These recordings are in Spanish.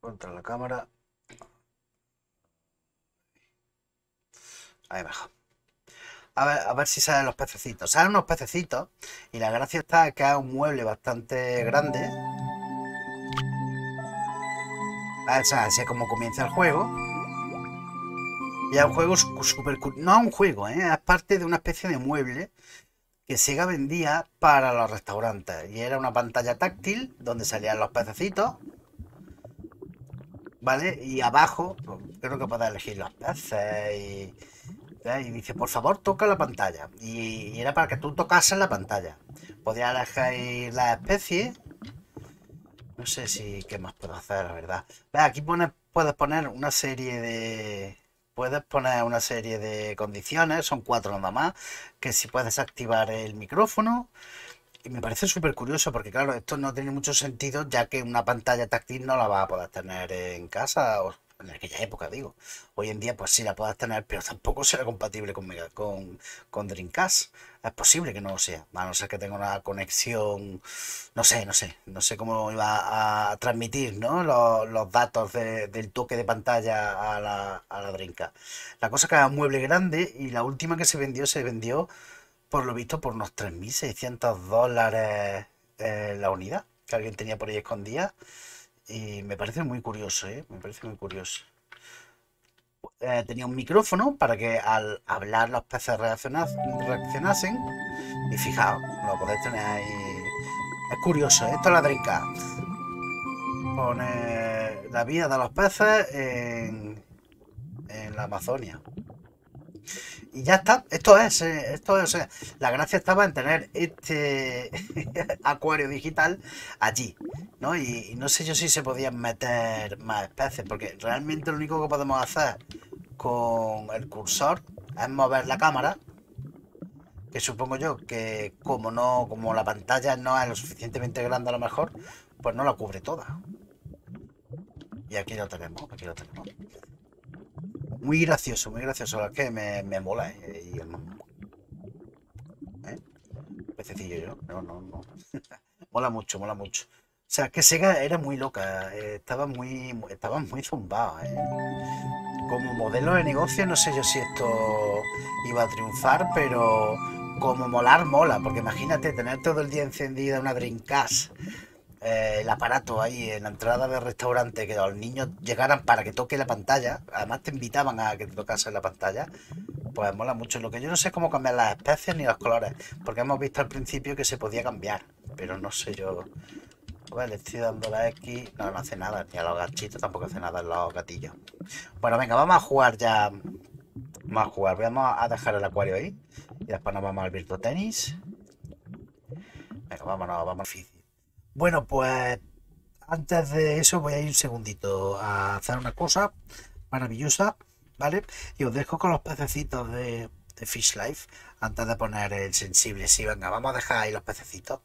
Contra la cámara. Ahí mejor. A ver, a ver si salen los pececitos. Salen unos pececitos y la gracia está que es un mueble bastante grande. Así es como comienza el juego. Y es un juego súper... No es un juego, ¿eh? es parte de una especie de mueble que Sega vendía para los restaurantes. Y era una pantalla táctil donde salían los pececitos. ¿Vale? Y abajo, creo que puedes elegir los peces y y dice, por favor, toca la pantalla. Y, era para que tú tocases la pantalla. Podías elegir la especie. No sé si qué más puedo hacer, la verdad. aquí puedes poner una serie de... Puedes poner una serie de condiciones, son cuatro nada más, que si puedes activar el micrófono, me parece súper curioso porque, claro, esto no tiene mucho sentido ya que una pantalla táctil no la vas a poder tener en casa o en aquella época digo. Hoy en día pues sí la puedas tener, pero tampoco será compatible con, con, con Dreamcast. Es posible que no lo sea, a no ser que tenga una conexión, no sé, no sé, no sé cómo iba a transmitir ¿no? los, datos del toque de pantalla a la, a la Dreamcast. La cosa que era un mueble grande y la última que se vendió se vendió por lo visto por unos 3.600 dólares eh, la unidad que alguien tenía por ahí escondida. Y me parece muy curioso, ¿eh? Me parece muy curioso. Eh, tenía un micrófono para que al hablar los peces reaccionasen. Y fijaos, lo podéis tener ahí. Es curioso, ¿eh? esto es la drinka. Pone la vida de los peces en, en la Amazonia y ya está. Esto es, eh, esto es. La gracia estaba en tener este acuario digital allí, ¿no? Y, no sé yo si se podían meter más especies, porque realmente lo único que podemos hacer con el cursor es mover la cámara, que supongo yo que como no, como la pantalla no es lo suficientemente grande a lo mejor, pues no la cubre toda. Y aquí lo tenemos, aquí lo tenemos. Muy gracioso, muy gracioso. Es que me, me mola. Eh, y el... ¿Eh? Pececillo yo. No, no, no. mola mucho, mola mucho. O sea, que Sega era muy loca. Eh, estaba muy, estaba muy zumbada. ¿eh? Como modelo de negocio, no sé yo si esto iba a triunfar, pero como molar, mola. Porque imagínate tener todo el día encendida una Dreamcast eh, el aparato ahí en la entrada del restaurante, que los niños llegaran para que toque la pantalla, además te invitaban a que te tocase la pantalla, pues mola mucho. Lo que yo no sé cómo cambiar las especies ni los colores, porque hemos visto al principio que se podía cambiar, pero no sé yo. le estoy dando la X, no, no hace nada, ni a los gachitos tampoco hace nada en los gatillos. Bueno, venga, vamos a jugar ya. Vamos a jugar, vamos a dejar el acuario ahí y después nos vamos al Virtuo Tenis. Venga, vámonos, vamos al bueno, pues antes de eso voy a ir un segundito a hacer una cosa maravillosa, ¿vale? Y os dejo con los pececitos de, Fish Life antes de poner el sensible. Sí, venga, vamos a dejar ahí los pececitos.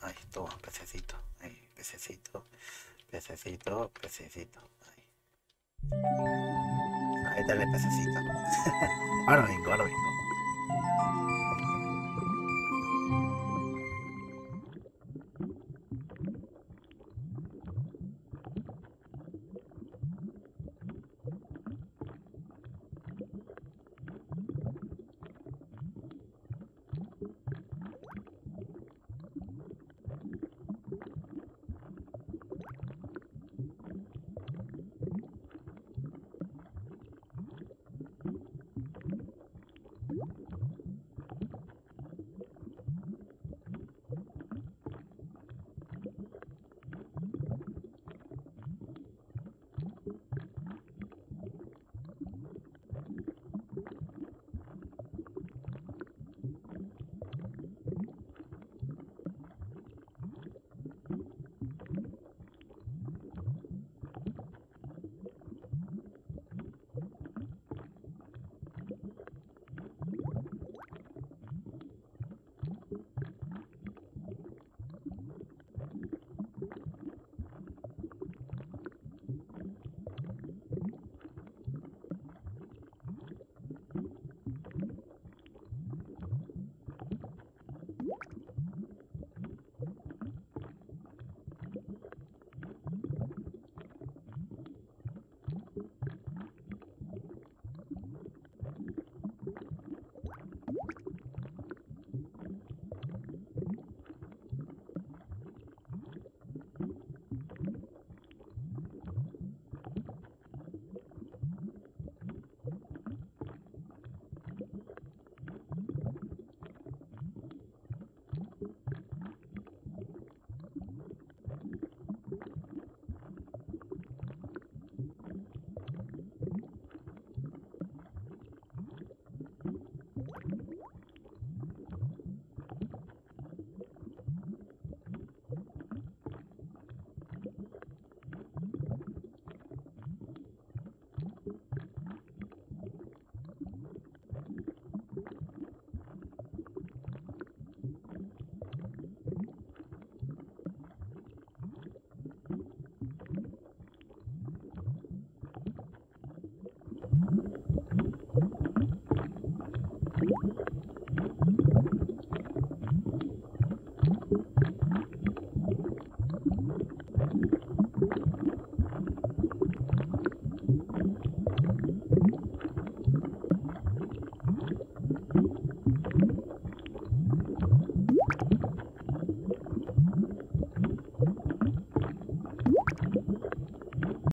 Ahí, toma, pececito. Ahí, pececito, pececito, pececito. Ahí. Ahí tenés pececito. ahora vengo, ahora vengo. Mm-hmm.